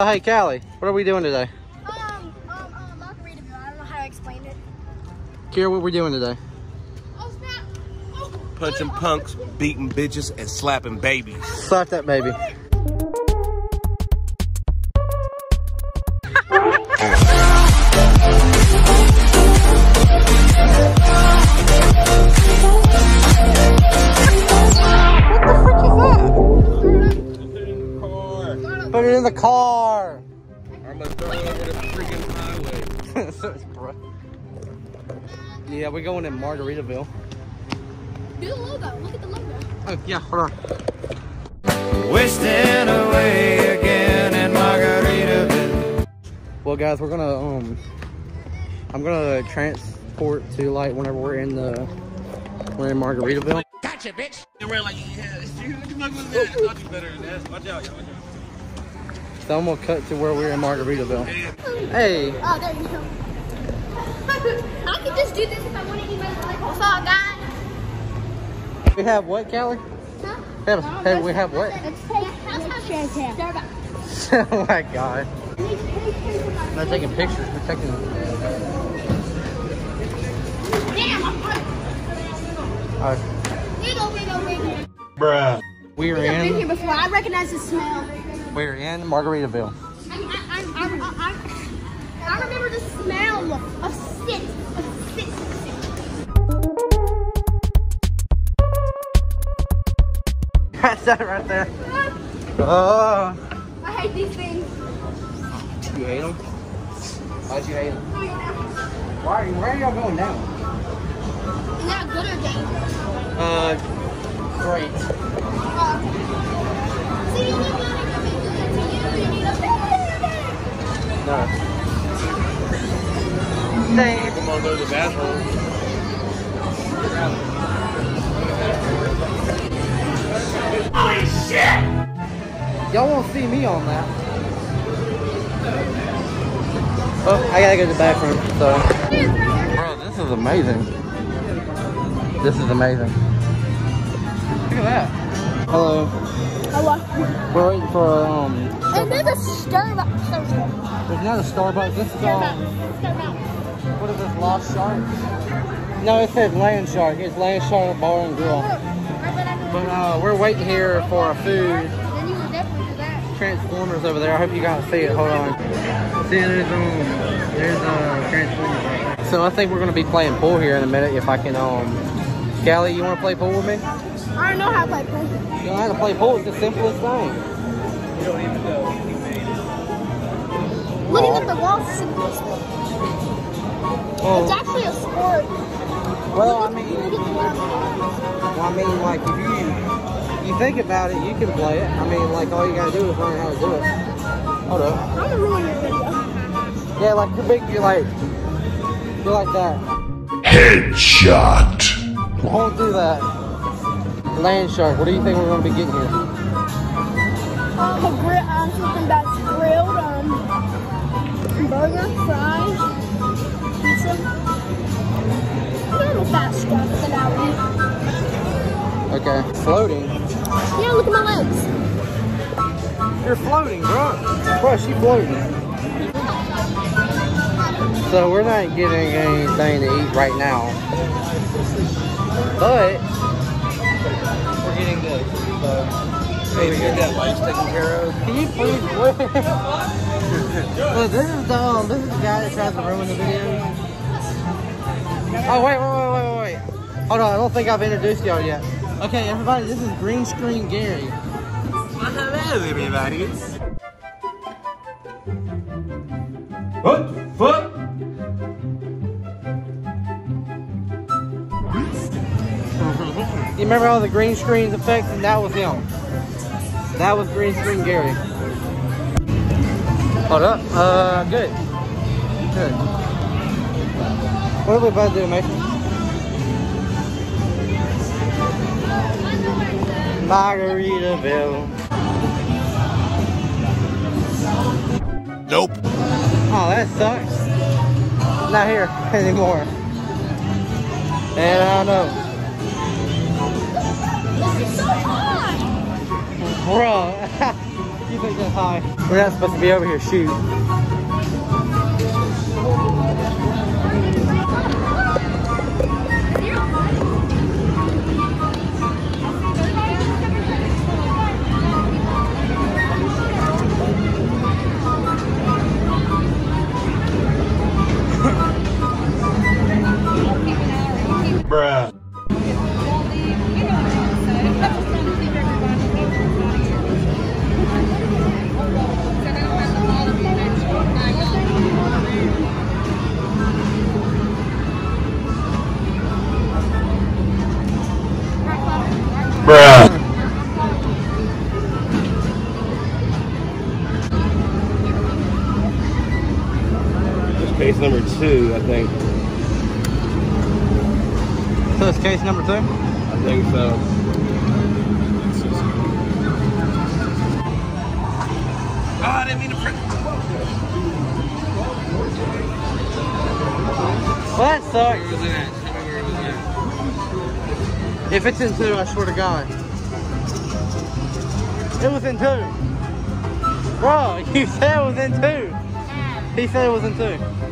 Oh, hey, Callie, what are we doing today? Um, um, um, Margaritaville. I don't know how to explain it. Kira, what we doing today? Oh, snap. Oh, Punching punks, beating bitches, and slapping babies. Slap that baby. Going in Margaritaville. Do the logo. Look at the logo. Oh, yeah, hold on. Wasting away again in Margaritaville. Well, guys, we're gonna um, I'm gonna transport to like whenever we're in the we're in Margaritaville. Gotcha, bitch. And we're like, yeah, you look at that. I thought you better than that. Watch out, y'all. Watch out. So I'm gonna cut to where we're in Margaritaville. Hey, Oh, there you go. I could just do this if I want to eat my like, what's up, guys? we have what, Callie? Huh? Have, have we have what? Let's take Starbucks. oh my god. I'm not taking pictures. We're taking. Damn, I'm hot. Uh, Wiggle, wiggle, wiggle. we're in. I've been here before. I recognize the smell. We're in Margaritaville. I, remember the smell of sit. Of sit. That's that right there. Oh, I hate these things. you hate them? Why'd you hate them? Why? Where are y'all going now? Is that good or dangerous? Uh, great. Dang. Come on, go to the bathroom. Y'all won't see me on that. Oh, I gotta go to the bathroom, so. Bro, this is amazing. This is amazing. Look at that. Hello. Hello. We're waiting for, um, And there's a Starbucks. There's not a Starbucks. This is, um, Lost Shark? No, it says Land Shark. It's Land Shark Bar and Grill. But, uh, we're waiting here for our food. Then you would definitely do that. Transformers over there. I hope you guys see it. Hold on. See, there's um, there's uh, Transformers. Right there. So I think we're gonna be playing pool here in a minute. If I can, um, Callie, you wanna play pool with me? I don't know how to play pool. You don't have to play pool. It's the simplest thing. You don't even know. Looking at the walls is simple sport. It's actually a sport. well, I mean, look at the walls. well, I mean, like if you you think about it, you can play it. I mean, like all you gotta do is learn how to do it. Hold up. I'm gonna ruin your video. Yeah, like you're big. You're like you're like that. Headshot. Don't do that. Land shark. What do you think we're gonna be getting here? Um, a grill, um, something that's grilled, um, burger, fries, Okay, floating. Yeah, look at my legs. You're floating, bro. Bro, she floating. So we're not getting anything to eat right now. But we're getting this. So you got that lights taken care of? can you please quit? Look, this is the um, this is the guy that tries to ruin the video. Oh wait, wait, wait, wait, wait, wait. Hold on, I don't think I've introduced y'all yet. Okay, everybody, this is Green Screen Gary. Hello, everybody. What the fuck? You remember all the green screens effects? And that was him. That was green screen Gary. Hold up. Uh, good. Good. What are we about to do, Mason? Margaritaville. Nope. Oh, that sucks. Not here anymore. And I don't know. This is so hot. Bro, you think that's high. We're not supposed to be over here shoot. Case number two, I think. So it's case number two? I think so. Oh, I didn't mean to print. Well, that sucks. Where it at? Tell me where it was at. If it's in two, I swear to God. It was in two. Bro, you said it was in two. He said it was in two.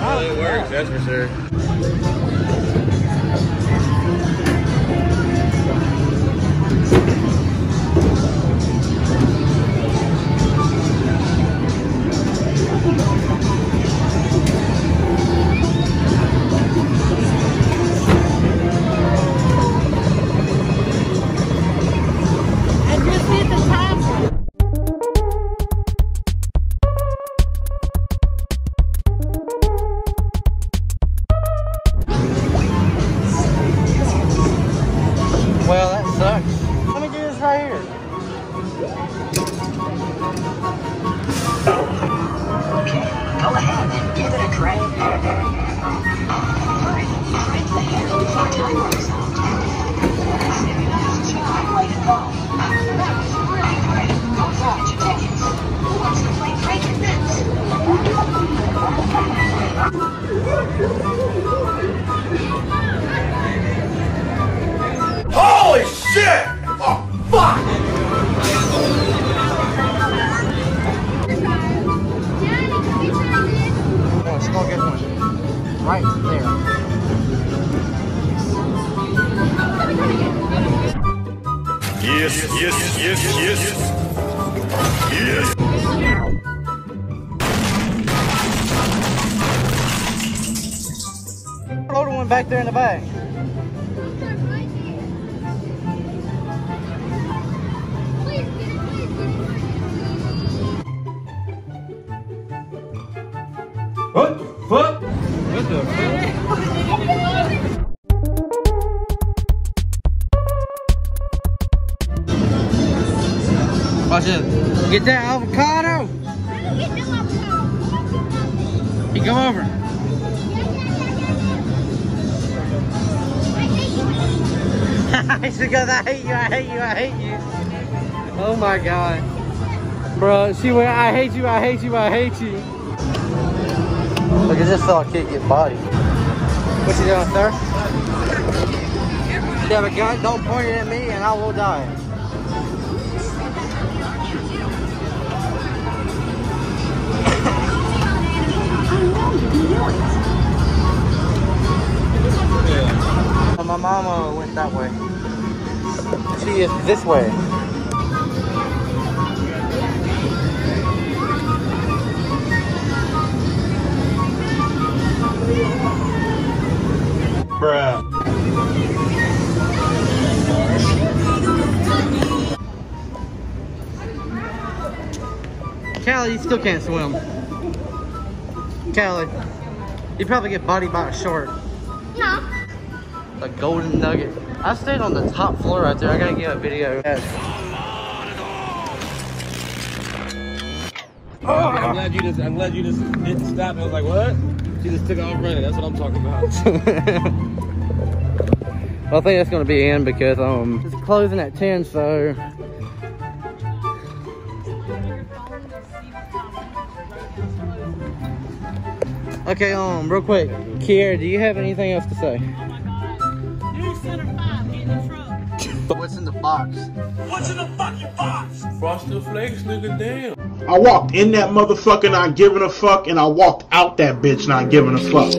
Well, it works, that's for sure. Yes, yes, yes, yes. Yes. Older one back there in the back. What the fuck? What the fuck? Get that avocado. You come over. It's because I hate you, I hate you, I hate you. Oh my god. Bro, she went, I hate you, I hate you, I hate you. Look at this little kid get body. What you doing, sir? You have a gun? Don't point it at me and I will die. Well, My mama went that way. She is this way. Bruh. Callie, you still can't swim. Callie, you probably get bodied by a shark. No. The golden nugget. I stayed on the top floor right there. I gotta get a video. I'm glad you just. I'm glad you just didn't stop. I was like, what? She just took off running. That's what I'm talking about. Well, I think that's gonna be in because um it's closing at 10, so Okay, um, real quick, Kiera, do you have anything else to say? What's in the box? What's in the fucking box? Frosted Flakes, nigga, damn. I walked in that motherfucker not giving a fuck, and I walked out that bitch not giving a fuck.